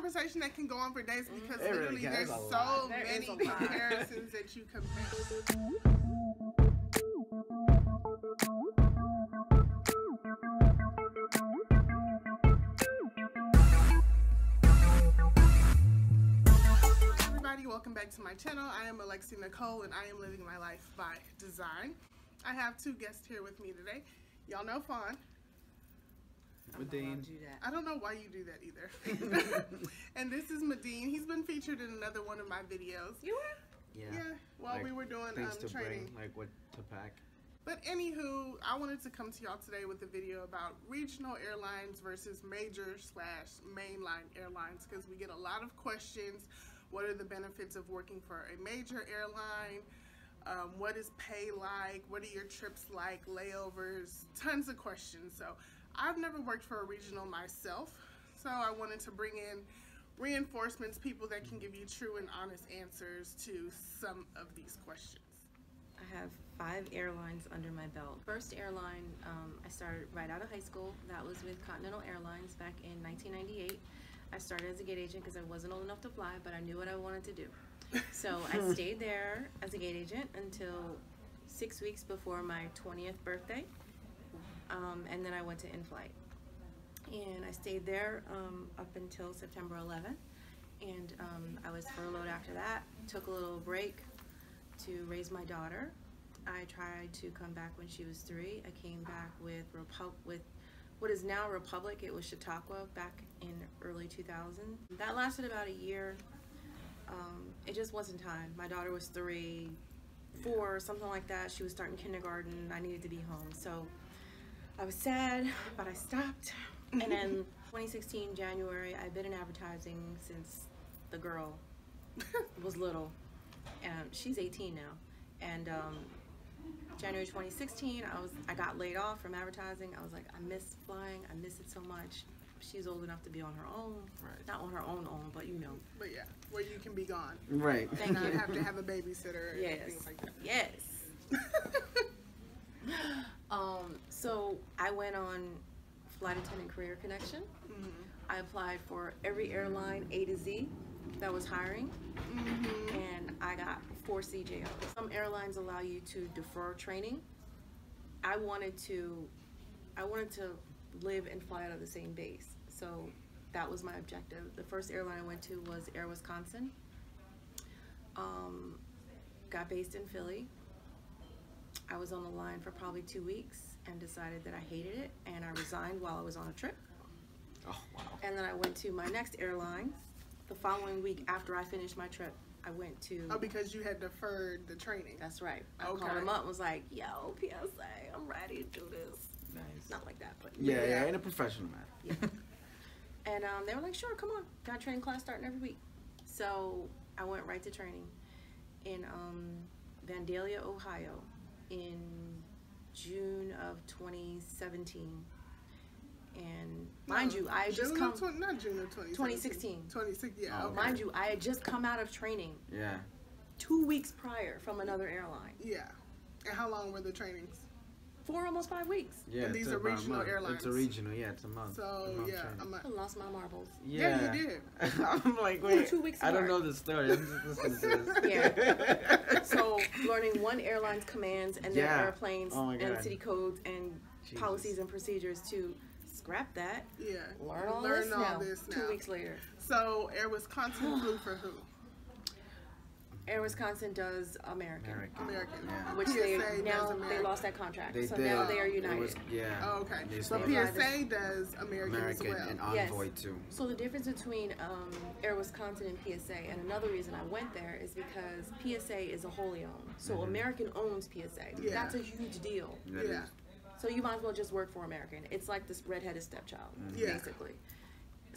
conversation that can go on for days mm-hmm. because It literally can. there's so. There many is comparisons that you compare. Everybody, welcome back to my channel. I am Alexia Nicole and I am living my life by design. I have two guests here with me today. Y'all know Fawn. Medine. do. I don't know why you do that either. and this is Medine. He's been featured in another one of my videos. You were? Yeah. Yeah, while Like, we were doing things um, to training. bring, like what to pack. But anywho, I wanted to come to y'all today with a video about regional airlines versus major slash mainline airlines because we get a lot of questions. What are the benefits of working for a major airline? Um, what is pay like? What are your trips like? Layovers? Tons of questions. So I've never worked for a regional myself, so I wanted to bring in reinforcements, people that can give you true and honest answers to some of these questions. I have five airlines under my belt. First airline, um, I started right out of high school. That was with Continental Airlines back in 1998. I started as a gate agent because I wasn't old enough to fly, but I knew what I wanted to do. So I stayed there as a gate agent until six weeks before my 20th birthday. Um, and then I went to in-flight. And I stayed there um, up until September 11th. And um, I was furloughed after that. Took a little break to raise my daughter. I tried to come back when she was three. I came back with Repu- with what is now Republic. It was Chautauqua back in early 2000. That lasted about a year. Um, it just wasn't time. My daughter was three, four, something like that. She was starting kindergarten. I needed to be home. So I was sad, but I stopped. And then 2016 January, I've been in advertising since the girl was little. And she's 18 now. And um, January 2016, I was I got laid off from advertising. I was like, I miss flying. I miss it so much. She's old enough to be on her own. Right. Not on her own own, but you know. But yeah, where you can be gone. Right. Thank not you. have to have a babysitter Yes. things like that. Yes. Um, so I went on Flight Attendant Career Connection. Mhm. I applied for every airline A to Z that was hiring, Mhm. and I got four CJOs. Some airlines allow you to defer training. I wanted to, I wanted to live and fly out of the same base, so that was my objective. The first airline I went to was Air Wisconsin. Um, got based in Philly. I was on the line for probably two weeks and decided that I hated it, and I resigned while I was on a trip. Oh wow. And then I went to my next airline. The following week after I finished my trip, I went to. Oh, because you had deferred the training. That's right. I Okay. called him up and was like, yo, PSA, I'm ready to do this. Nice. Not like that, but. Yeah, Yeah. yeah, in a professional manner. And um, they were like, sure, come on. Got training class starting every week. So I went right to training in um, Vandalia, Ohio in June of 2017. And mind No, you, I had just come. of 20, not June of 2016. 2016. 2016, yeah. Oh, okay. Mind you, I had just come out of training Yeah. two weeks prior from another airline. Yeah. And how long were the trainings? Four, almost five weeks. Yeah. And it's these are a regional airlines. It's a regional, yeah, it's a month. So a month yeah, training. I'm like, I lost my marbles. Yeah, yeah. you did. I'm like, We wait. two weeks I don't know the story. I'm just listening to this. Yeah. So learning one airline's commands and their Yeah. airplanes Oh and city codes and Jesus. policies and procedures to scrap that. yeah. Learn all, Learn this, all now, this Two weeks later. So Air Wisconsin flew for who? Air Wisconsin does American. American. American. Yeah. Which PSA they now they lost that contract. They so did. now they are united. was- yeah. Oh, okay. They But. PSA does American, American as well. and Yes. Envoy too. So the difference between um, Air Wisconsin and PSA, and another reason I went there is because PSA is a wholly owned. So Mhm. American owns PSA. Yeah. That's a huge deal. That Yeah. is- So you might as well just work for American. It's like this redheaded stepchild, Yeah. basically.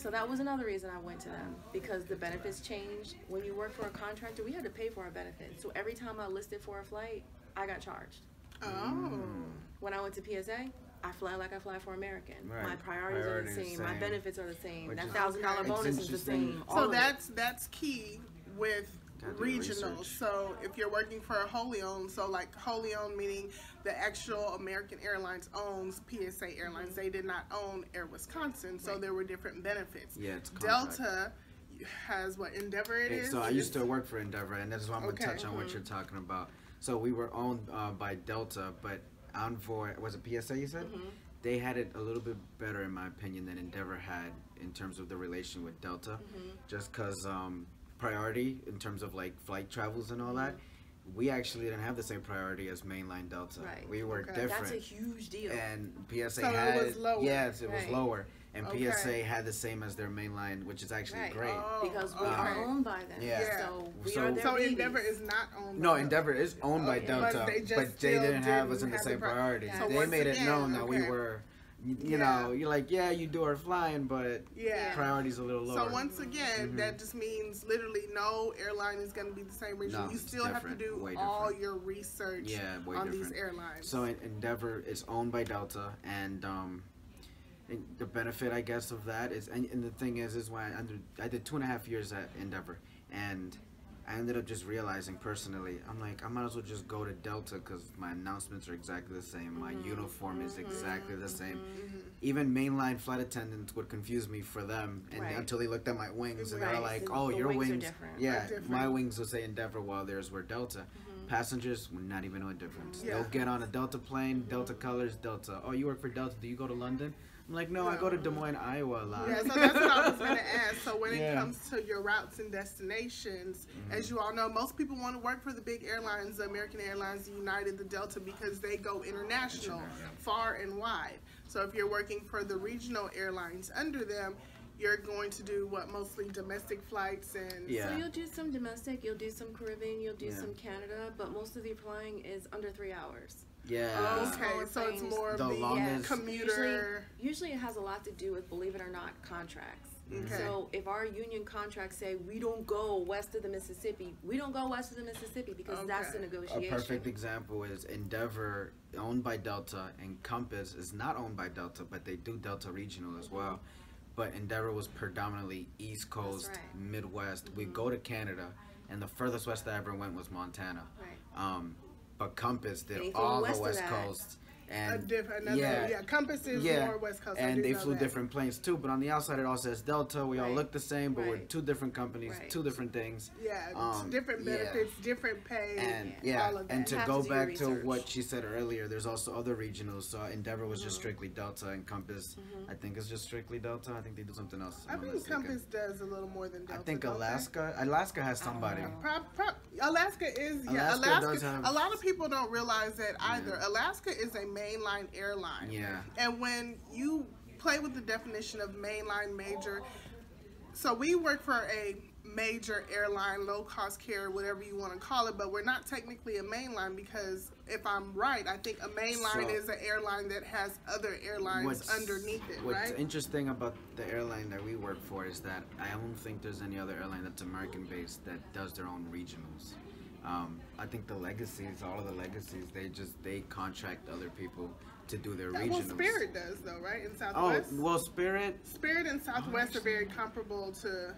So that was another reason I went to them because the benefits changed. When you work for a contractor, we had to pay for our benefits. So every time I listed for a flight, I got charged. Oh. When I went to PSA, I fly like I fly for American. Right. My priorities, Priorities are the same. same. My benefits are the same. Which that is- thousand dollar bonus is the same. all So of it. that's that's key with Gotta regional. research. So if you're working for a wholly owned, so like wholly owned meaning the actual American Airlines owns PSA Airlines. They did not own Air Wisconsin, so Right. there were different benefits. Yeah, it's contract. Delta has what Endeavor it Hey, is. so I used to work for Endeavor, and that's why I'm gonna Okay. Mm-hmm. touch on what you're talking about. So we were owned uh, by Delta, but Envoy was it PSA? You said Mm-hmm. they had it a little bit better, in my opinion, than Endeavor had in terms of the relation with Delta, Mm-hmm. just because um, priority in terms of like flight travels and all that. We actually didn't have the same priority as mainline Delta. Right. We were Okay. different. That's a huge deal. and PSA So it was lower. yes, it was lower, and Okay. PSA had the same as their mainline, which is actually Right. great. Oh, because we okay. are owned by them. Yeah. So we So- are their So babies. Endeavor is not owned. No, by Endeavor is owned by Delta, But but they they, just didn't have us in the same the pri- priority. So they once made it again, known that we were, you, you Yeah. know, you're like, yeah, you do our flying, but Yeah. priority's a little lower. So once again, that just means literally no airline is going to be the same region. Mm-hmm. No, you still have to do all your research Yeah, on these airlines. So Endeavor is owned by Delta, and um, and the benefit, I guess, of that is, and, and the thing is, is when I, under, I did two and a half years at Endeavor, and I ended up just realizing personally, I'm like, I might as well just go to Delta because my announcements are exactly the same, my mm-hmm. uniform is mm-hmm. exactly the same. Mm-hmm. Even mainline flight attendants would confuse me for them, and Right. until they looked at my wings, and Right, they're like, "Oh, the your wings wings, yeah, my wings will say Endeavor while theirs were Delta." Mm-hmm. Passengers would not even know a difference. Yeah. They'll get on a Delta plane, Delta colors, Delta. Oh, you work for Delta? Do you go to London? I'm like, no, I go to Des Moines, Iowa a lot. Yeah, so that's what I was going to ask. So when it comes to your routes and destinations, Mm-hmm. as you all know, most people want to work for the big airlines, the American Airlines, the United, the Delta, because they go international, far and wide. So if you're working for the regional airlines under them, you're going to do what mostly domestic flights and Yeah. So you'll do some domestic, you'll do some Caribbean, you'll do Yeah. some Canada, but most of the flying is under three hours. Yeah. Okay, so it's more The the, longest- commuter. Usually, usually it has a lot to do with, believe it or not, contracts. Okay. So if our union contracts say we don't go west of the Mississippi, we don't go west of the Mississippi because that's the Okay. A negotiation. perfect example is Endeavor, owned by Delta, and Compass is not owned by Delta, but they do Delta Regional as well. But Endeavor was predominantly East Coast, right. Mm-hmm. Midwest. We go to Canada, and the furthest west I ever went was Montana. Right. Um, but Compass did Anything all the West. Coast. A And different, another, yeah. Compass is yeah, more West Coast. I and they flew that. different planes too. But on the outside, it all says Delta. We all look the same, but we're two different companies, Right. two different things. Yeah, Um, different yeah. benefits, different pay, And Yeah. yeah, all of and to go to do your back to what she said earlier, there's also other regionals. So Endeavor was Mm-hmm. just strictly Delta, and Compass, I think it's just strictly Delta. I think they do something else. I think mistaken. Compass does a little more than Delta. I think don't they? Alaska. Alaska has somebody. Pro- pro- Alaska is yeah. Alaska Alaska. does have- a lot of people don't realize that either. Alaska is a mainline airline. Yeah. And when you play with the definition of mainline major, so we work for a major airline, low cost carrier, whatever you want to call it, but we're not technically a mainline because if I'm right, I think a mainline So- is an airline that has other airlines What's- underneath it, What's right? interesting about the airline that we work for is that I don't think there's any other airline that's American based that does their own regionals. Um, I think the legacies, all of the legacies, they just they contract other people to do their well, regionals. Spirit does though, right? In Southwest. Oh Southwest. well, Spirit. Spirit and Southwest are very comparable to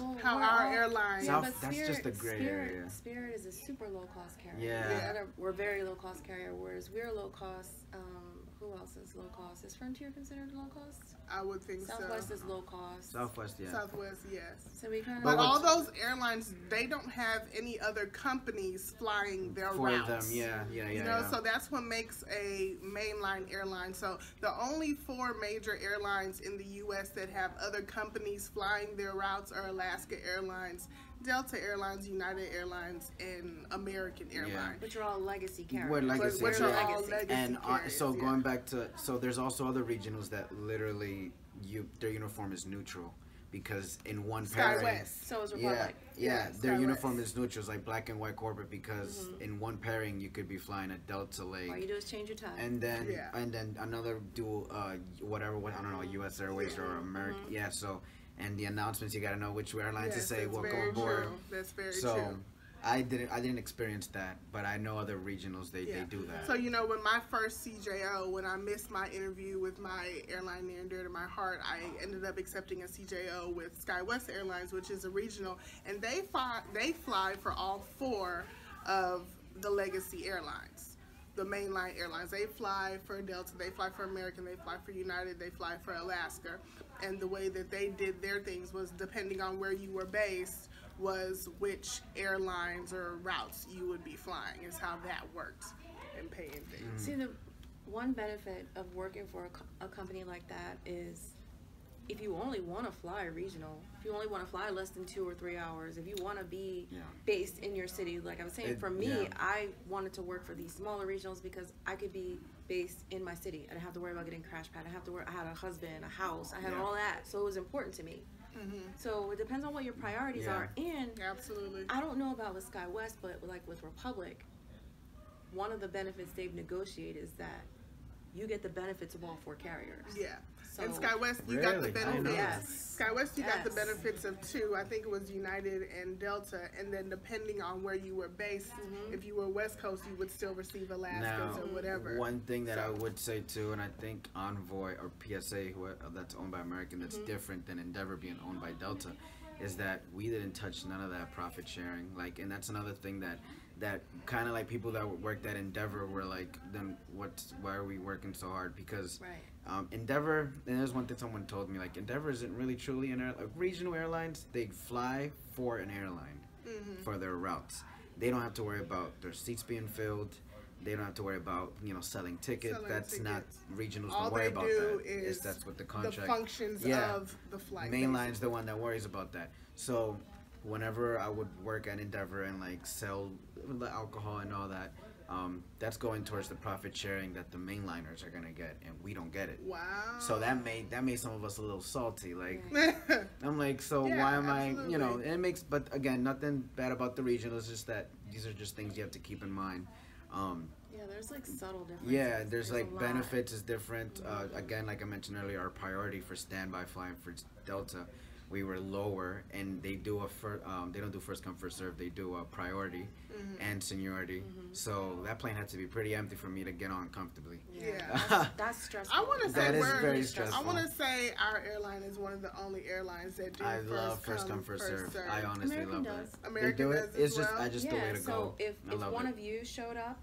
Well, how we're our airline. Yeah, South- but that's Spirit, just a gray Spirit, area. Spirit is a super low cost carrier. Yeah. Yeah. We're, we're very low cost carrier, whereas we're low cost. Um, who else is low cost? Is Frontier considered low cost? I would think so. Southwest so. is low cost. Southwest, yeah. Southwest, yes. So we kind of. But But all those airlines, they don't have any other companies flying their For routes. them, yeah, yeah, yeah. You know, yeah. so that's what makes a mainline airline. So the only four major airlines in the U.S. that have other companies flying their routes are Alaska Airlines, Delta Airlines, United Airlines, and American Airlines. Which are all legacy carriers. We're legacy, which yeah. are all Legacy. legacy and uh, carriers, so yeah. going back to so there's also other regionals that literally you their uniform is neutral because in one pairing SkyWest. So is yeah Republic. yeah Yeah, their SkyWest. uniform is neutral it's like black and white corporate because in one pairing you could be flying a Delta All you do is change your time. and then Yeah. and then another dual uh whatever what I don't know U.S. Airways or American yeah so and the announcements you got to know which airlines to say welcome aboard true. That's very so true. I didn't I didn't experience that but I know other regionals they, they do that So you know, when my first CJO, when I missed my interview with my airline near and dear to my heart, I ended up accepting a CJO with SkyWest Airlines, which is a regional, and they fly they fly for all four of the legacy airlines, the mainline airlines. They fly for Delta, they fly for American, they fly for United, they fly for Alaska. and the way that they did their things was depending on where you were based was which airlines or routes you would be flying is how that worked and paying things. See, the one benefit of working for a, co- a company like that is if you only want to fly regional, if you only want to fly less than two or three hours, if you want to be Yeah. based in your city, like I was saying, It- for me, yeah. I wanted to work for these smaller regionals because I could be based in my city. I didn't have to worry about getting crash pad. I have to worry. I had a husband, a house. I had Yeah. all that, so it was important to me. Mm-hmm. So it depends on what your priorities Yeah. are, and Absolutely. I don't know about with SkyWest, but like with Republic, one of the benefits they've negotiated is that you get the benefits of all four carriers. Yeah. and SkyWest, you got the Really? I didn't know benefits. that. SkyWest, you got the benefits of two. I think it was United and Delta, and then depending on where you were based, Mm-hmm. if you were West Coast, you would still receive Alaska's Now, or whatever. One thing that I would say too, and I think Envoy or PSA, who that's owned by American, that's Mm-hmm. different than Endeavor being owned by Delta, is that we didn't touch none of that profit sharing. Like, and that's another thing that that kind of like people that worked at Endeavor were like, then what's why are we working so hard? Because Right. um, Endeavor, and there's one thing someone told me, like Endeavor isn't really truly an air, like regional airlines. They fly for an airline Mm-hmm. for their routes. They don't have to worry about their seats being filled. They don't have to worry about you know selling tickets. Selling that's not regionals. All don't worry they about do that. is that's what the contract. the contract. functions Yeah. of the flight. Mainline's the one that worries about that. So whenever I would work at Endeavor and like sell the alcohol and all that, um, that's going towards the profit sharing that the mainliners are gonna get, and we don't get it. Wow. So that made that made some of us a little salty. Like. I'm like, so Yeah, why am I? You know, and it makes. But again, nothing bad about the regional. It's just that these are just things you have to keep in mind. Um, Yeah, there's like subtle differences. yeah, there's a like benefits is different. Uh, again, like I mentioned earlier, our priority for standby flying for Delta, we were lower, and they do a fir- um, they don't do first come first serve. They do a priority Mm-hmm. and seniority. So that plane had to be pretty empty for me to get on comfortably. Yeah, Yeah. that's, that's stressful. I want to say That is we're. very I want to say our airline is one of the only airlines that do I first love first come first serve. serve. I honestly American love does. that. American they do it. does as it's just? I just yeah, the way to so go. if, I if love one it. of you showed up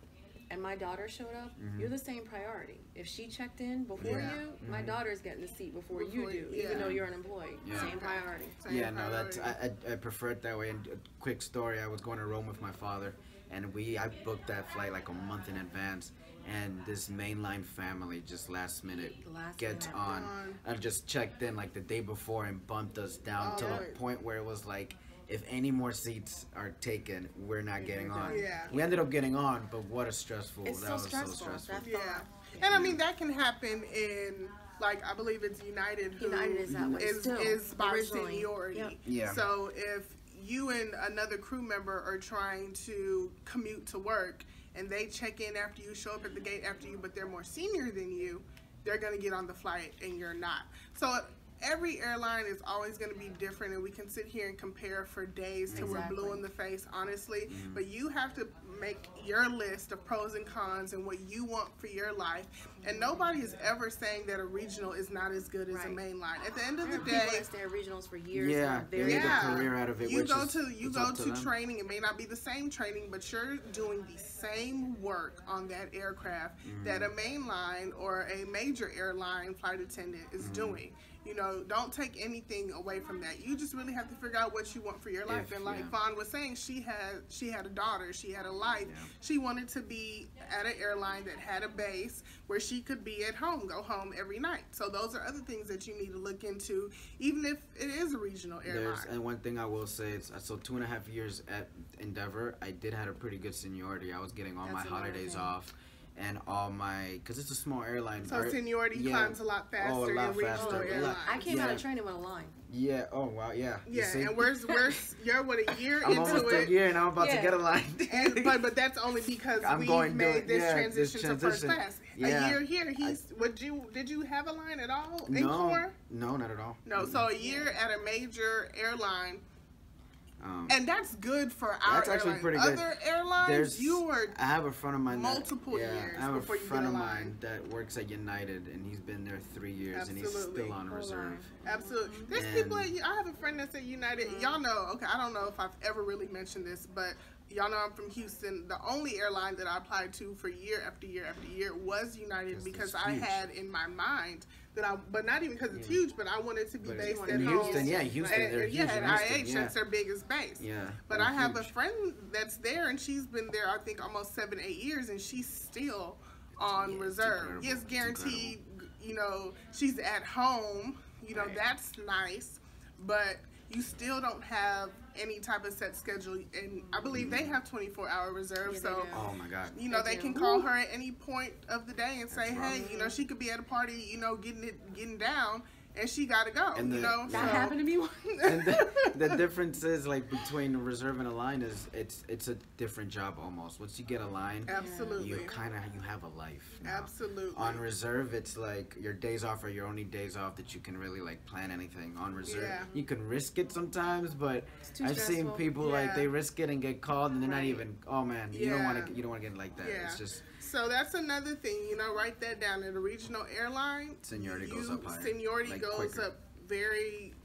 and my daughter showed up, Mhm. you're the same priority. If she checked in before Yeah. you, my Mhm. daughter's getting the seat before, you do, you- even though you're an employee. Yeah. Same priority. Same yeah, no, that's. I, I I prefer it that way. And a quick story: I was going to Rome with my father, and we I booked that flight like a month in advance. And this mainline family just last minute Last gets minute. on On. and just checked in like the day before and bumped us down Oh, to the point where it was like. If any more seats are taken, we're not getting on. Yeah. We ended up getting on, but what a stressful. It's that so was stressful. so stressful. That Yeah. thought. And I mean that can happen in like I believe it's United who United is that way is, still, is by originally. seniority. Yep. Yeah. So if you and another crew member are trying to commute to work and they check in after you show up at the gate after you but they're more senior than you, they're gonna get on the flight and you're not. So every airline is always going to be different and we can sit here and compare for days till we're blue in the face honestly Mm-hmm. but you have to make your list of pros and cons and what you want for your life and nobody is ever saying that a regional is not as good as a Right. main line at the end of the are people day stay at regionals for years. Yeah, and they they're made very a yeah. career out of it, You which go is- to you go to, to training. It may not be the same training, but you're doing the same work on that aircraft that Mm-hmm. a mainline or a major airline flight attendant is Mm-hmm. doing. You know, don't take anything away from that. You just really have to figure out what you want for your life. If- and like yeah. Fawn was saying, she had she had a daughter, she had a life. Yeah. She wanted to be at an airline that had a base where she could be at home, go home every night. So those are other things that you need to look into, even if it is a regional airline. There's and one thing I will say is so two and a half years at Endeavor, I did have a pretty good seniority. I was getting all That's my holidays off, and all my because it's a small airline. So seniority yeah. climbs a lot faster Oh, a lot than regional faster. A lot- I came out of training with a line. Yeah. Oh wow. Yeah. Yeah, and where's where's you're what a year I'm into almost it. a year, and I'm about Yeah. to get a line. And, but but that's only because I'm we've going to- made this yeah, transition this to first class. Yeah. A year here, he's would you did you have a line at all in no, core? no, not at all. No, so a year at a major airline, Um, and that's good for our That's actually airline. pretty good. Other airlines, There's you are I have a friend of mine. that- yeah, years I have a friend of mine that works at United, and he's been there three years, and he's still on reserve. Absolutely. There's And- people. At, I have a friend that's at United. Y'all know. Okay, I don't know if I've ever really mentioned this, but y'all know I'm from Houston. The only airline that I applied to for year after year after year was United because I had in my mind that I, but not even because it's Yeah. huge, but I want it to be But based in Houston, home. yeah, Houston, And- they're huge yeah, at Houston, IH, yeah. that's their biggest base. Yeah. But I have a friend that's there, and she's been there, I think, almost seven, eight years, and she's still on Yeah, reserve. Yes, It's guaranteed. You know, she's at home. You know, Right. that's nice, but you still don't have any type of set schedule. And I believe they have 24 hour reserve, Yeah, so. Oh my god. You know, They they can call her at any point of the day and say, That's "Hey, you know, she could be at a party, you know, getting it, getting down, and she got to go." And you the- know, That so- happened to me once. and the, the difference is like between a reserve and a line is it's it's a different job almost. Once you get a line, Absolutely. you kind of you have a life. now. Absolutely. On reserve, it's like your days off are your only days off that you can really like plan anything. On reserve, Yeah. you can risk it sometimes, but I've seen stressful. people like they risk it and get called, and they're not even. Oh man, you don't want to. You don't want to get like that. Yeah. It's just So that's another thing, you know, write that down. At a regional airline, Seniority goes up higher, Seniority like, goes quicker. up very,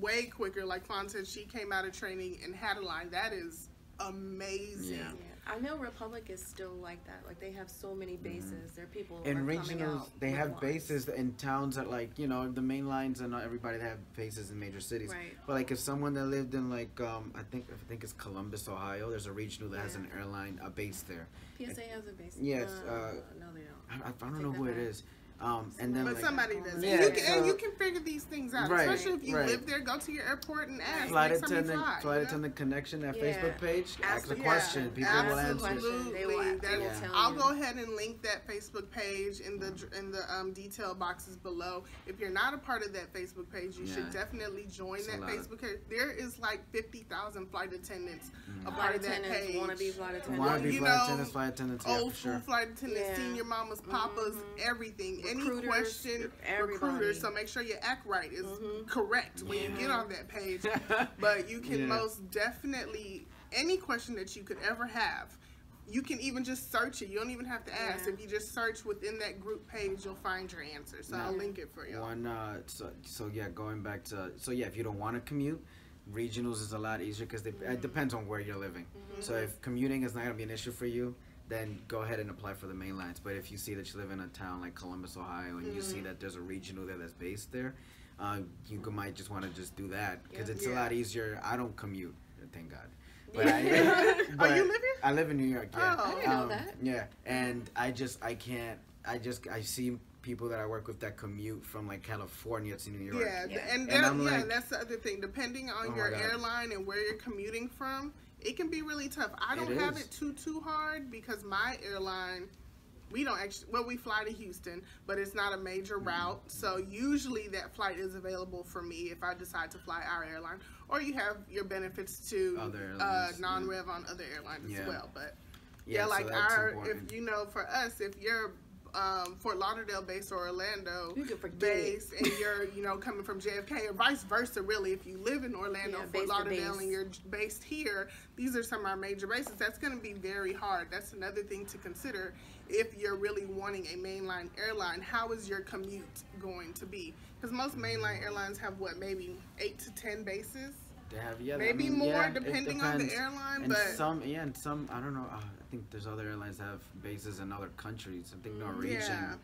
way quicker. Like Fawn said, she came out of training and had a line. That is amazing. Yeah. Yeah, I know Republic is still like that. Like they have so many bases. There are people in are regionals they have bases in towns that like you know the main lines and not everybody have bases in major cities Right. but like if someone that lived in like um i think i think it's columbus ohio there's a regional that has an airline a base there PSA has a base. Yes, Uh, uh, no, they don't. i, I don't Take know who it back. is um and then But like somebody does. Yeah, and, you can, and you can figure these things out, Right, especially if you right. live there. Go to your airport and ask flight next time you attendant fly, flight you know? attendant connection that Yeah. facebook page ask Ask a the- question yeah, people will answer absolutely. They will- they That- will Yeah. tell I'll you. go ahead and link that Facebook page in the in the um, detail boxes below. If you're not a part of that Facebook page, you should definitely join It's that Facebook page. There is like fifty thousand flight attendants a Mhm. part Flight of that attendants, page. wannabe flight attendants. Well, wannabe you flight know, attendants flight attendants Old for school flight attendants, senior mamas, papas, Mhm. everything. Any question, everybody. recruiters. So make sure your act right is Mhm. correct when you get on that page. But you can Yeah. most definitely any question that you could ever have. You can even just search it. You don't even have to ask. Yeah. If you just search within that group page, you'll find your answer. So I'll link it for you. One, uh, so, so yeah, going back to, so yeah, if you don't want to commute, regionals is a lot easier because it depends on where you're living. So if commuting is not going to be an issue for you, then go ahead and apply for the main lines. But if you see that you live in a town like Columbus, Ohio, and you see that there's a regional there that's based there, uh, you might just want to just do that because Yeah. it's a lot easier. I don't commute, thank God. But Oh, I, you live? I live in New York. Yeah. Oh. I didn't know that. Yeah, and I just I can't. I just I see people that I work with that commute from like California to New York. Yeah, Yeah. and, And that, yeah, like- that's the other thing. Depending on Oh your airline and where you're commuting from, it can be really tough. I don't It have it too too hard because my airline, we don't actually. Well, we fly to Houston, but it's not a major Mm-hmm. route. So usually that flight is available for me if I decide to fly our airline, or you have your benefits to Other uh, non-rev on other airlines Yeah. as well. But yeah, so like our important. if you know for us if you're um, Fort Lauderdale based or Orlando You can forget. based and you're you know coming from JFK or vice versa really. If you live in Orlando Yeah, Fort Lauderdale and you're based here these are some of our major bases. That's going to be very hard. That's another thing to consider if you're really wanting a mainline airline. How is your commute going to be? Because most mainline airlines have what maybe eight to ten bases? They have yeah, I maybe mean, more yeah, depending on the airline And but some yeah, and some I don't know. Uh, I think there's other airlines that have bases in other countries. I think Norwegian. yeah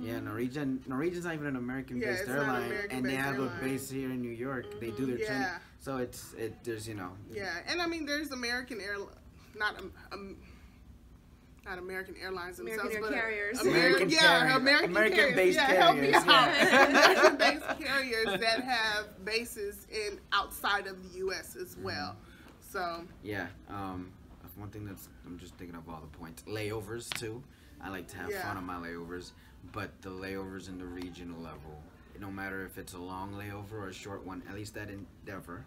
Yeah, Norwegian. Norwegian's not even an American-based it's not an airline, and they have airline. a base here in New York. They do their training, Yeah. so it's it. There's you know. Yeah, and I mean, there's American Air, not um, um, not American Airlines American themselves, Air but carriers. American yeah, carrier- American American-based carriers. Help me carriers, out. American-based carriers that have bases in outside of the U.S. as Mm-hmm. well. So Yeah. Um, one thing that's I'm just thinking of all the points. Layovers too. I like to have Yeah. fun on my layovers, but the layovers in the regional level, no matter if it's a long layover or a short one, at least that Endeavor,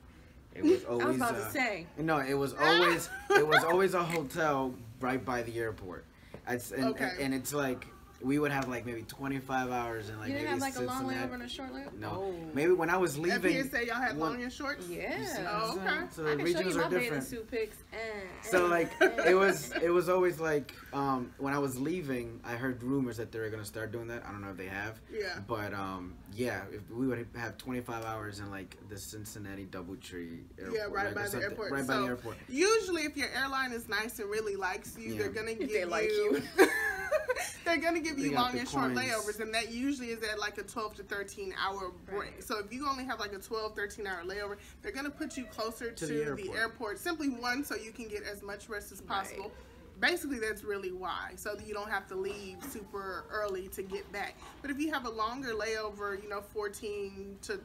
it was always. I was about uh, to say. No, it was always it was always a hotel right by the airport. It's, and, Okay. and it's like we would have like maybe 25 hours and like you didn't maybe have like a long Cincinnati- layover and a short layover? No, Oh. maybe when I was at leaving. PSA, y'all had long and shorts. Yeah. You see what Oh, okay. saying? So I the can show regions you are my different. suit pics. Eh, So eh, like eh. it was it was always like um, when I was leaving, I heard rumors that they were gonna start doing that. I don't know if they have, Yeah. but um, yeah, if we would have 25 hours in like the Cincinnati DoubleTree airport, Yeah, right like, by the airport. right by the airport. Usually, if your airline is nice and really likes you, Yeah. they're gonna If give they like you. they're gonna give you long the and short coins. layovers, and that usually is at like a 12 to 13 hour break. Right. So if you only have like a 12, 13 hour layover, they're gonna put you closer to, the the, airport. airport. Simply one, so you can get as much rest as Right. possible. Basically, that's really why, so that you don't have to leave super early to get back. But if you have a longer layover, you know, 14 to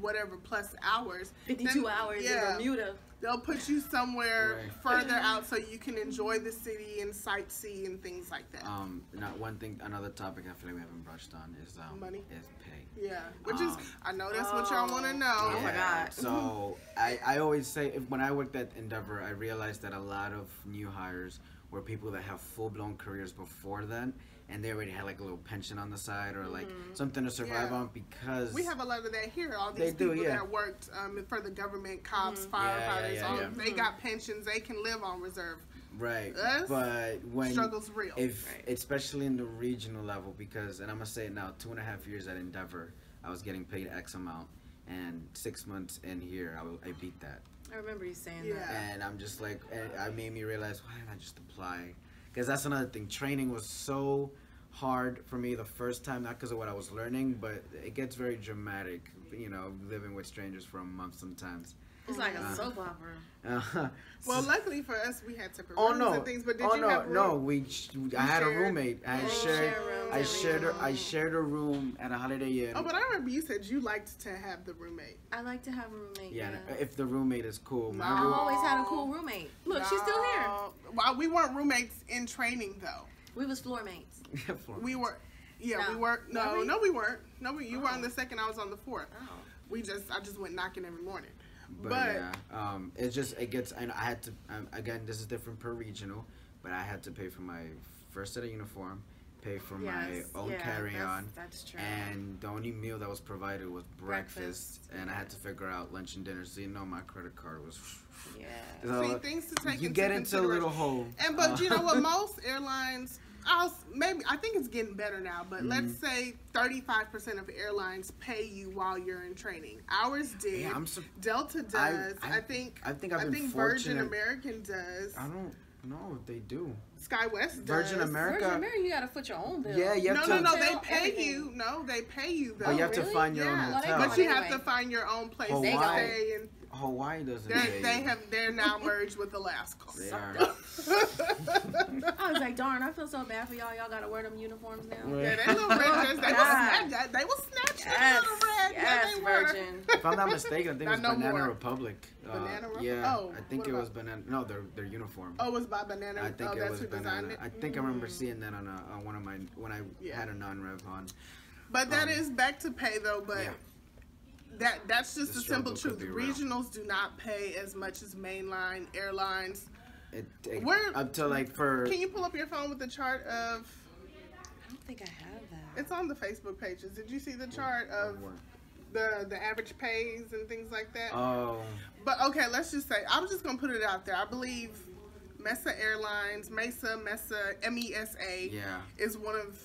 whatever plus hours, 52 then- hours yeah, in Bermuda. They'll put you somewhere Right. further out so you can enjoy the city and sightsee and things like that. Um, not one thing. Another topic I feel like we haven't brushed on is um, Money? is pay. yeah, which is um, I know that's what y'all want to Oh. know. Oh my God. So I, I always say if, when I worked at Endeavor, I realized that a lot of new hires were people that have full blown careers before then, and they already had like a little pension on the side or like mm-hmm. something to survive Yeah. on because We have a lot of that here. All They these do, people yeah. that worked um, for the government, cops, Yeah, yeah, firefighters, yeah, all, yeah. they mm-hmm. got pensions. They can live on reserve. right. Us, But when Struggle's real. if Right. especially in the regional level because and i'm gonna say it now two and a half years at endeavor i was getting paid x amount and six months in here i, I beat that I remember you saying Yeah. that. and i'm just like and it made me realize why didn't i just apply because that's another thing training was so hard for me the first time not because of what i was learning but it gets very dramatic you know living with strangers for a month sometimes It's like a Uh, soap opera. uh, well, luckily for us, we had separate Oh rooms no! and things. But did oh you no! have no, room? we. sh- I had a roommate. I Oh. shared. Share I shared. A, I shared a room at a Holiday Inn. Oh, but I remember you said you liked to have the roommate. I like to have a roommate. yeah, Yeah. if the roommate is cool. My No. I've room. always had a cool roommate. Look, she's still here. No. Well, we weren't roommates in training though. We was floor mates. We were. Yeah, we were. No, Were we? no, we weren't. No, we, you were Oh. on the second. I was on the fourth. Oh. We just, I just went knocking every morning. But, But, yeah, um, it's just it gets. And I had to. Um, again, this is different per regional, but I had to pay for my first set of uniform, pay for Yes, my own yeah, carry-on. That's, that's true. And the only meal that was provided was breakfast, Breakfast, and I had to figure out lunch and dinner. So you know, my credit card was. yeah. So, See, things to take you into get into a little consideration. hole. And but you know Uh, what? Most airlines, I'll maybe I think it's getting better now. But let's Mm-hmm. say thirty-five percent of airlines pay you while you're in training. Ours did. Yeah, I'm sur- Delta does. I- I, think. I think I've I been think Virgin American does. I don't know if they do. SkyWest does. Virgin America- Virgin America, you gotta foot your own bill. Yeah, you No, have no, to. no. They pay everything. you. No, they pay you though. But you have to find your Yeah. own Well. But you have to find your own place Hawaii. to stay, and Hawaii doesn't. they're, they have they're now merged with Alaska. They are. I was like, darn, I feel so bad for y'all. Y'all gotta wear them uniforms now. Right. Yeah, they little red They will God. snatch. They will snatch Yes, the little red. yes, yeah, they were. Virgin. if I'm not mistaken, I think it was no Banana more. Republic. Uh, Banana Re- Yeah, oh, I think it was banana. No, their their uniform. Oh, it was by Banana. I think oh, it that's was who banana. designed it. I think I remember Mm. seeing that on a on one of my when I Yeah. had a non-rev on. But that um, is back to pay though. But Yeah. That that's just The the simple truth. could be real. Regionals do not pay as much as mainline airlines. It, it Where- up to like for Can you pull up your phone with the chart of? I don't think I have that. It's on the Facebook pages. Did you see the chart of the the average pays and things like that? Oh, But okay, let's just say I'm just gonna put it out there. I believe Mesa Airlines, Mesa, Mesa, M E S A yeah. is one of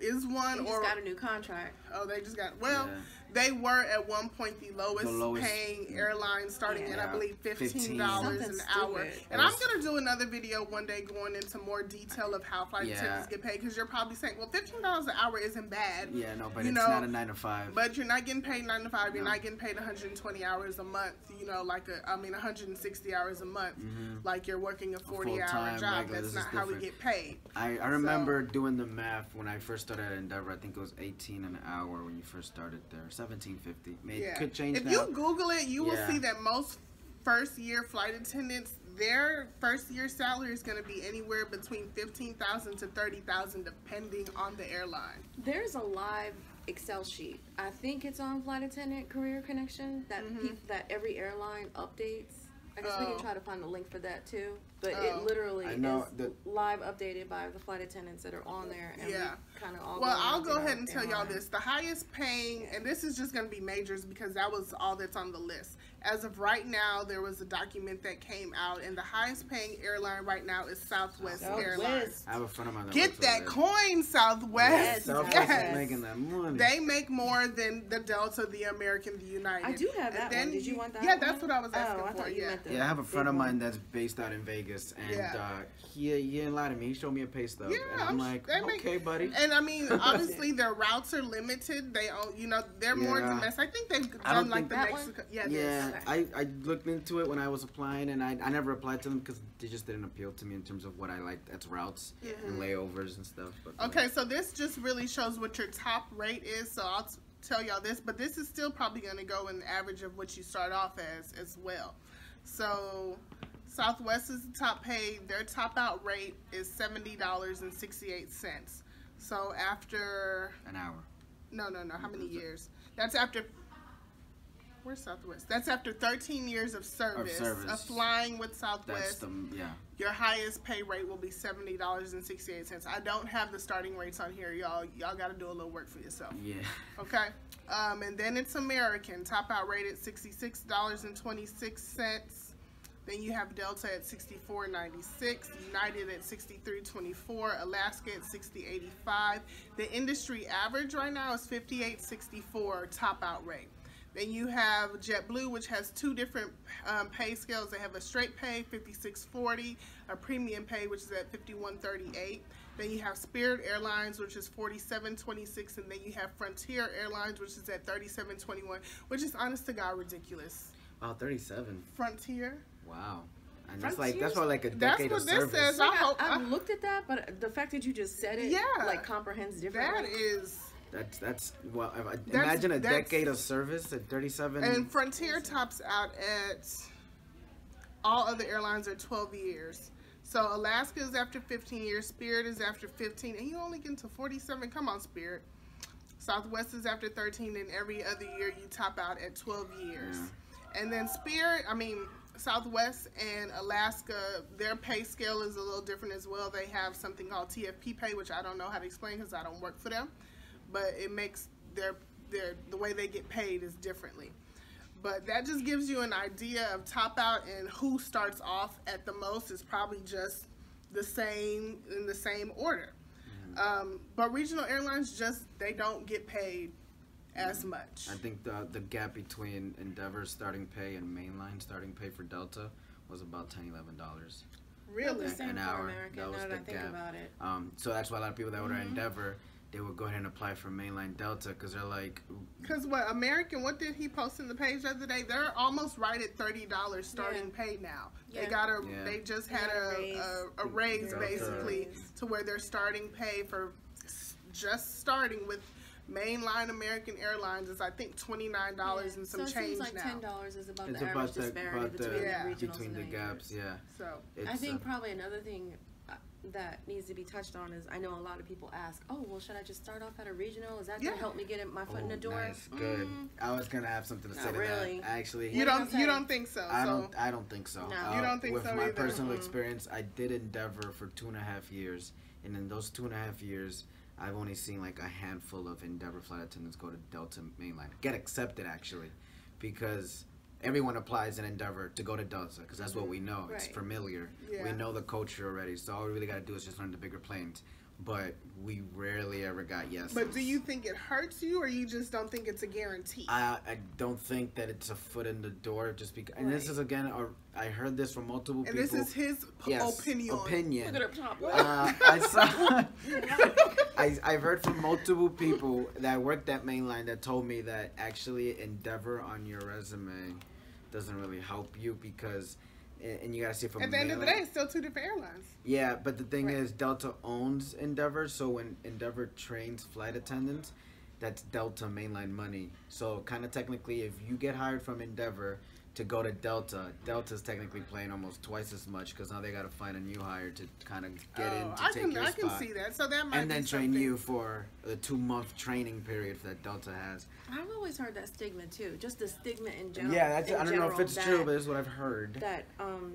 is one They or just got a new contract. oh they just got well Yeah. They were at one point the lowest, The lowest- paying airline starting at I believe fifteen dollars an hour. stupid. And It I'm gonna do another video one day going into more detail of how flight Yeah. attendants get paid because you're probably saying well fifteen dollars an hour isn't bad. Yeah, no, but You it's know, not a nine to five. But you're not getting paid nine to five. You're No. not getting paid 120 hours a month. You know, like a, I mean, 160 hours a month. Mhm. Like you're working a 40 hour job. regular, That's this not how we get paid. I, I remember doing the math when I first started at Endeavor. I think it was 18 an hour when you first started there. 1750. May Yeah. could change if now. you Google it, you will see that most first year flight attendants, their first year salary is going to be anywhere between 15,000 to 30,000, depending on the airline. There's a live Excel sheet. I think it's on Flight Attendant Career Connection that Mhm. peop- that every airline updates. I guess we Oh. can try to find a link for that too. But Oh. it literally I know is that- live updated by the flight attendants that are on there, and Yeah. we kind of all. Well, I'll go ahead and tell y'all this. The highest paying, and this is just going to be majors because that was all that's on the list. As of right now, there was a document that came out, and the highest paying airline right now is Southwest, Southwest. Airlines. I have a friend of mine that Get that coin, Southwest. Yes, there. Southwest Southwest Yes. is making that money. They make more than the Delta, the American, the United. I do have And that then one. Did you want that? Yeah, one? that's what I was asking oh, I for. you yeah. meant yeah, I have a friend of mine that's based out in Vegas. Vegas, and Yeah. uh, he he didn't lie to me. He showed me a pay stub, Yeah, and I'm, I'm- like, that make- okay, buddy. And I mean, obviously their routes are limited. They own, you know, they're more Yeah. domestic. I think they've done like the That one? Mexico. Yeah, Yeah, I, I looked into it when I was applying, and I, I never applied to them because they just didn't appeal to me in terms of what I liked as routes and layovers and stuff. But like, Okay, so this just really shows what your top rate is. So I'll t- tell y'all this, but this is still probably going to go in the average of what you start off as as well. So Southwest is the top paid. Their top out rate is seventy dollars and sixty eight cents. So after an hour. no no no how many years? That's after. Where's Southwest? That's after 13 years of service, of service. flying with That's Southwest. the yeah. Your highest pay rate will be seventy dollars and sixty eight cents. I don't have the starting rates on here, y'all. Y'all got to do a little work for yourself. Yeah. Okay. Um, and then it's American. Top out rate at sixty six dollars and twenty six cents. Then you have Delta at sixty four ninety six, United at sixty three twenty four, Alaska at sixty eighty five. The industry average right now is fifty eight sixty four top out rate. Then you have JetBlue, which has two different um, pay scales. They have a straight pay, 5640, a premium pay, which is at 5138. Then you have Spirit Airlines, which is 4726, and then you have Frontier Airlines, which is at 3721, which is honest to God ridiculous. Oh, 37. Frontier? Wow. And that's like that's Frontiers? probably like a That's decade what of this service. says. I Like, hope- I, have looked at that, but the fact that you just said it, Yeah. like comprehends That differently. is. That's that's well. I- Imagine a decade of service at 37. And Frontier tops out at all other airlines are 12 years. So Alaska is after 15 years, Spirit is after 15, and you only get to 47. Come on, Spirit. Southwest is after 13, and every other year you top out at 12 years. And then Spirit, I mean, Southwest and Alaska, their pay scale is a little different as well. They have something called TFP pay, which I don't know how to explain because I don't work for them, but it makes their their the way they get paid is differently. But that just gives you an idea of top out and who starts off at the most is probably just the same in the same order. Um, but regional airlines just they don't get paid as much. I think the the gap between Endeavor starting pay and mainline starting pay for Delta was about 10 11 dollars. Really? the same an for hour. American, That was now the I think gap. about it. Um, so that's why a lot of people that were at Endeavor they would go ahead and apply for mainline Delta because they're like, Because what American? What did he post in the page the other day? They're almost right at thirty dollars starting pay now. They got a. Yeah. They just had got a a raise. a, a raise Delta. basically to where they're starting pay for just starting with mainline American Airlines is I think twenty nine dollars and some so it change seems like now. ten dollars is about it's the average about the disparity about between the the Yeah. regionals between and the the gaps. Yeah. So It's, I think uh, probably another thing that needs to be touched on is I know a lot of people ask, oh, well, should I just start off at a regional? Is that Yeah. going to help me get in my foot in the oh, door? Nice, good. Mm, I was gonna have something to say Not to really. that. Actually, you don't you don't think so? I don't. I don't think so. No. Uh, You don't think with so my either? personal Mm-mm. experience, I did Endeavor for two and a half years, and in those two and a half years, I've only seen like a handful of Endeavor flight attendants go to Delta mainline get accepted actually, because everyone applies in Endeavor to go to Delta because that's what we know. It's familiar. Yeah. We know the culture already, so all we really got to do is just learn the bigger planes. But we rarely ever got yes. But do you think it hurts you, or you just don't think it's a guarantee? I, I don't think that it's a foot in the door just because. And this is again, a, I heard this from multiple and people. And this is his p- yes, opinion. Opinion. Look at her top. Uh, I saw. I, I've heard from multiple people that worked at Mainline that told me that actually Endeavor on your resume doesn't really help you because, and you gotta see it from At the end of the day, it's still two different airlines. yeah, but the thing Right. is, Delta owns Endeavor, so when Endeavor trains flight attendants, that's Delta mainline money. So kind of technically, if you get hired from Endeavor to go to Delta, Delta's technically playing almost twice as much because now they got to find a new hire to kind of get in oh, to I take can your I can spot. see that. So that might and be then train something. you for the two month training period that Delta has. I've always heard that stigma too, just the stigma in general. yeah, that's, in I don't know if it's that, true, but it's what I've heard. that um,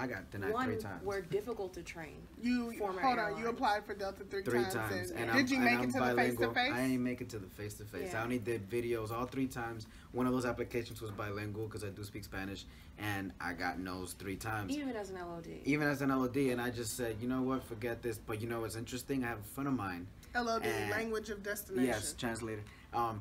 I got denied one three times. were difficult to train. You former hold on. You applied for Delta three, three times. times, and, and, did I'm, you and make I'm it to the face to face? I didn't make it to the face to face. I only did videos all three times. One of those applications was bilingual because I do speak Spanish, and I got no's three times. Even as an LOD. Even as an LOD, and I just said, you know what, forget this. But you know what's interesting? I have a friend of mine. LOD, And- language of destination. Yes, translator. Um,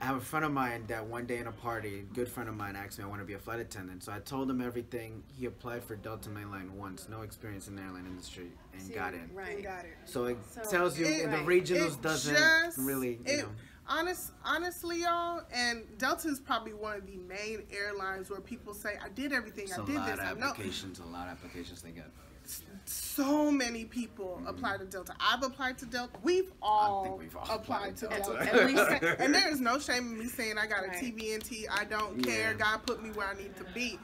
I have a friend of mine that one day in a party, a good friend of mine asked me I want to be a flight attendant. So I told him everything. He applied for Delta Mainline once, no experience in the airline industry, and See, got in. Right. And got it. So it So- tells you It- the regionals It doesn't just- really, you it- know. Honest, honestly, y'all, and Delta is probably one of the main airlines where people say, "I did everything. It's I a did this. of I know." applications, a lot of applications they get. So many people apply to Delta. I've applied to Delta. We've all, we've all applied, applied to Delta. Delta. And there is no shame in me saying I got a Right. TBNT. I don't care. God put me where I need to be.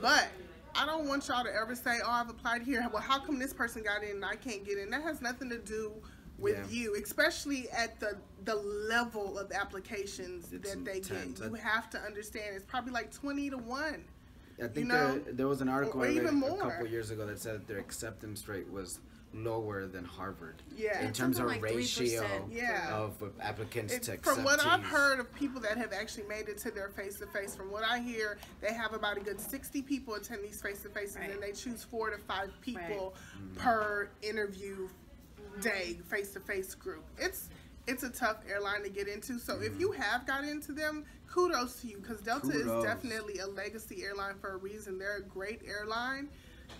But I don't want y'all to ever say, "Oh, I've applied here." Well, how come this person got in and I can't get in? That has nothing to do with Yeah. you, especially at the the level of applications It's that they intense. get. You have to understand it's probably like twenty to one. I think know, there, there was an article or I read even a more. couple years ago that said that their acceptance rate was lower than Harvard. Yeah. In terms of like ratio Yeah. of applicants It's, to accept from what I've Ts. heard of people that have actually made it to their face to face, from what I hear, they have about a good 60 people attend these face to faces Right. and they choose four to five people Mm-hmm. per interview day face to face group. It's it's a tough airline to get into. So if you have got into them, kudos to you because Delta Mm-hmm. Kudos. is definitely a legacy airline for a reason. They're a great airline.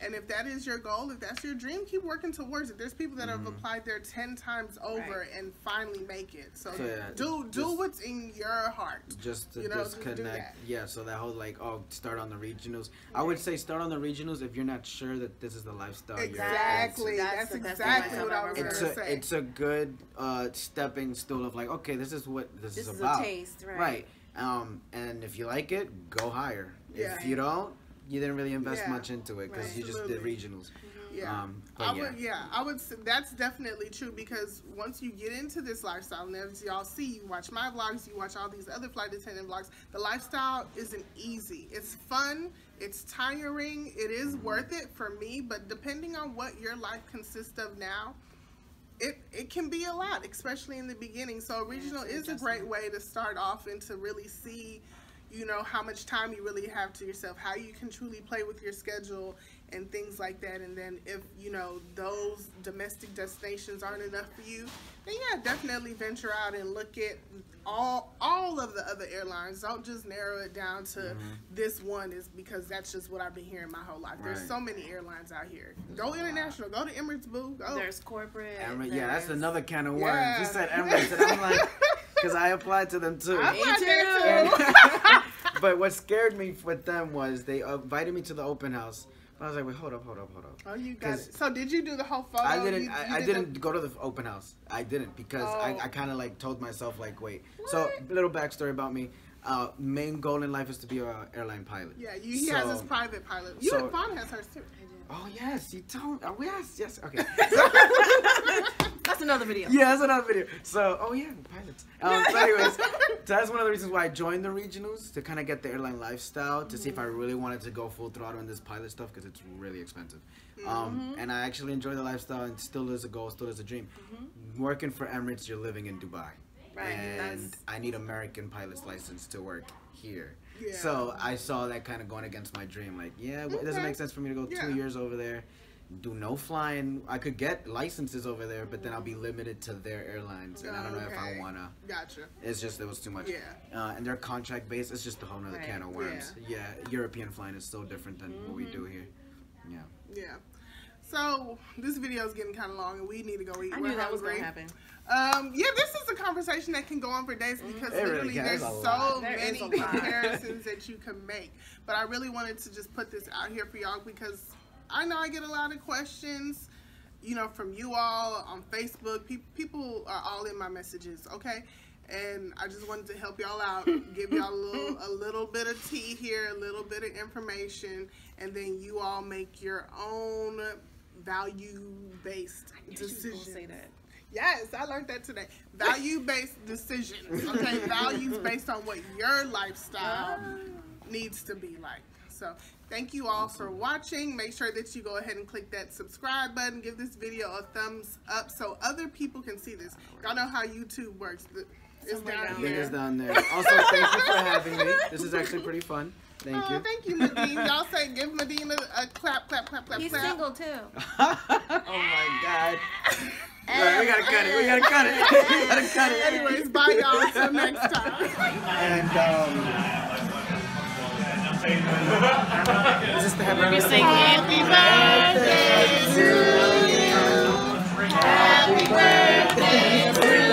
And if that is your goal, if that's your dream, keep working towards it. There's people that Mm-hmm. have applied there ten times over and finally make it. So, So, yeah, do do just- what's in your heart. just to You know, just just connect that. yeah so that whole like oh start on the regionals i would say start on the regionals if you're not sure that this is the lifestyle Exactly. That's That's, the exactly what I've was ever it's gonna a say. it's a good uh stepping stool of like okay this is what this, This is, is a about taste, right. right um and if you like it go higher Yeah. if you don't you didn't really invest Yeah. much into it because Right. you just did regionals Yeah. um I yeah would, yeah, I would. Say that's definitely true because once you get into this lifestyle, and as y'all see, you watch my vlogs, you watch all these other flight attendant vlogs. The lifestyle isn't easy. It's fun. It's tiring. It is Mm-hmm. worth it for me, but depending on what your life consists of now, it it can be a lot, especially in the beginning. So regional it's is a great way to start off and to really see, you know, how much time you really have to yourself, how you can truly play with your schedule and things like that. And then if you know those domestic destinations aren't enough for you, then yeah, definitely venture out and look at all all of the other airlines. Don't just narrow it down to mm-hmm. this one is because that's just what I've been hearing my whole life. There's so many airlines out here. Go a international. Go to Emirates, boo. Go. There's corporate. Emirates, yeah that's another kind of worms Yeah. you said emirates and i'm like because i applied to them too I Me applied too. there too. but what scared me with them was they invited me to the open house. But I was like, wait, hold up, hold up, hold up. Oh, you got it. So did you do the whole photo? I didn't. You- I, you I did didn't go to the open house. I didn't because I, Oh. I kind of like told myself like, wait. So little backstory about me. Uh, main goal in life is to be an airline pilot. Yeah, you, he has his private pilot. You so- and Fawn has hers too. Oh yes, you told. Oh yes, yes. Okay. That's another video. yeah, that's another video. So, oh yeah, pilots. Um, so anyways, that's one of the reasons why I joined the regionals to kind of get the airline lifestyle to see if I really wanted to go full throttle in this pilot stuff because it's really expensive. Um, and I actually enjoy the lifestyle and still is a goal, still is a dream. Working for Emirates, you're living in Dubai, Right, and that's- I need American pilot's license to work here. Yeah. So I saw that kind of going against my dream. Like, yeah, it doesn't make sense for me to go Yeah. two years over there, do no flying. I could get licenses over there, but then I'll be limited to their airlines, and I don't know if I wanna. Gotcha. It's just it was too much. Yeah. Uh, and their contract base is just a whole nother Right. can of worms. Yeah. European flying is so different than what we do here. Yeah. Yeah. So this video is getting kind of long, and we need to go eat. I We're knew that was gonna happen. Um, yeah, this is a conversation that can go on for days because It literally can. there's There's so lot. There is many comparisons that you can make. But I really wanted to just put this out here for y'all because I know I get a lot of questions, you know, from you all on Facebook. Pe- people are all in my messages, okay? And I just wanted to help y'all out, give y'all a little, a little bit of tea here, a little bit of information, and then you all make your own value-based She decisions. say that. Yes, I learned that today. Value based decisions. Okay, values based on what your lifestyle ah. needs to be like. So, thank you all for watching. Make sure that you go ahead and click that subscribe button. Give this video a thumbs up so other people can see this. Y'all know how YouTube works. The- It's Somewhere down down Link here. is down there. Also, thank you for having me. This is actually pretty fun. Thank oh, you. thank you, Medine. Y'all say give Medine a, a, clap, clap, clap, clap, He's clap. single too. oh my God. right, we gotta cut it. We gotta cut it. we gotta cut it. Anyways, bye y'all. Till next time. And um. Is this the headline? We're Happy Birthday to you. Happy Birthday to you.